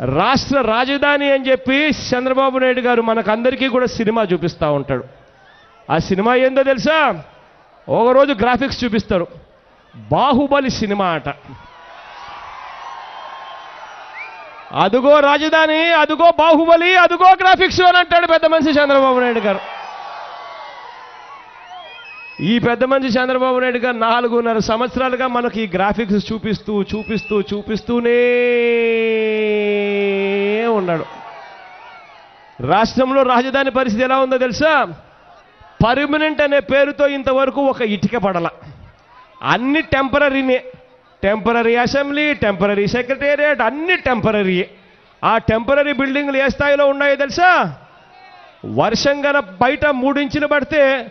రాష్ట్ర రాజధాని అని చెప్పి చంద్రబాబు నాయుడు గారు మనకందరికీ కూడా సినిమా చూపిస్తూ ఉంటాడు. ఆ సినిమా ఏందో తెలుసా? ఒకరోజు గ్రాఫిక్స్ చూపిస్తారు. బాహుబలి సినిమా అట. అదుగో రాజధాని అదుగో బాహుబలి అదుగో గ్రాఫిక్స్ అని అంటాడు పెద్ద మనిషి చంద్రబాబు నాయుడు గారు. ఈ పెద్ద మనిషి చంద్రబాబు నాయుడు గారు నాలుగున్నర సంవత్సరాలుగా మనకి ఈ గ్రాఫిక్స్ చూపిస్తూ చూపిస్తూ చూపిస్తూనే ఉన్నాడు. రాష్ట్రంలో రాజధాని పరిస్థితి ఎలా ఉందో తెలుసా? పర్మనెంట్ అనే పేరుతో ఇంతవరకు ఒక ఇటుక పడల. అన్ని టెంపరీనే. టెంపరీ అసెంబ్లీ టెంపరీ సెక్రటేరియట్ అన్ని టెంపరీయే. ఆ టెంపరీ బిల్డింగ్లు ఏ స్థాయిలో ఉన్నాయో తెలుసా? వర్షం గన బయట మూడించిన పడితే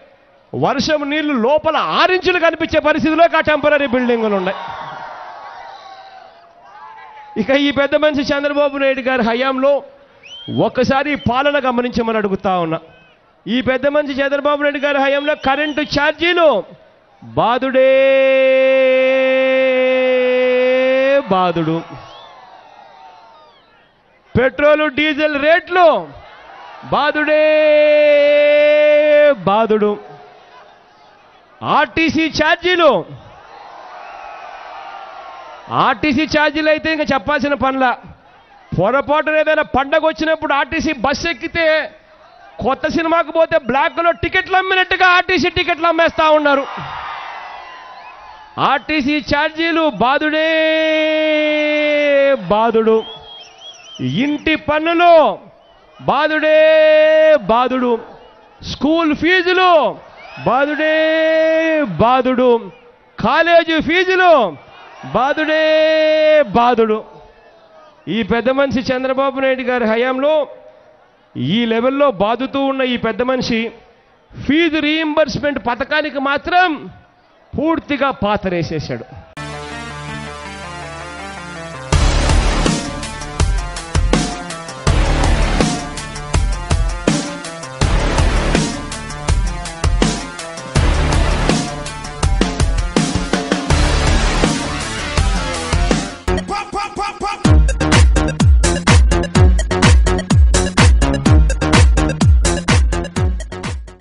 వర్షం నీళ్ళు లోపల ఆరించులు కనిపించే పరిస్థితిలోకి ఆ టెంపరీ బిల్డింగులు ఉన్నాయి. ఇక ఈ పెద్ద మనిషి చంద్రబాబు నాయుడు గారి హయాంలో ఒక్కసారి పాలన గమనించమని అడుగుతా ఉన్నా. ఈ పెద్ద మనిషి చంద్రబాబు నాయుడు గారి హయాంలో కరెంటు ఛార్జీలు బాదుడే బాదుడు. పెట్రోలు డీజిల్ రేట్లు బాదుడే బాదుడు. ఆర్టీసీ ఛార్జీలు. ఆర్టీసీ ఛార్జీలు అయితే ఇంకా చెప్పాల్సిన పనుల. పొరపాటున ఏదైనా పండగ వచ్చినప్పుడు ఆర్టీసీ బస్సు ఎక్కితే కొత్త సినిమాకు పోతే బ్లాక్లో టికెట్లు అమ్మినట్టుగా ఆర్టీసీ టికెట్లు అమ్మేస్తా ఉన్నారు. ఆర్టీసీ ఛార్జీలు బాదుడే బాదుడు. ఇంటి పన్నులు బాదుడే బాదుడు. స్కూల్ ఫీజులు బాదుడే బాదుడు. కాలేజీ ఫీజులు. బాదుడే బాదుడు. ఈ పెద్ద మనిషి చంద్రబాబు నాయుడు గారి హయాంలో ఈ లెవెల్లో బాదుతూ ఉన్న ఈ పెద్ద మనిషి ఫీజు రీయింబర్స్మెంట్ పథకానికి మాత్రం పూర్తిగా పాతరేసేశాడు.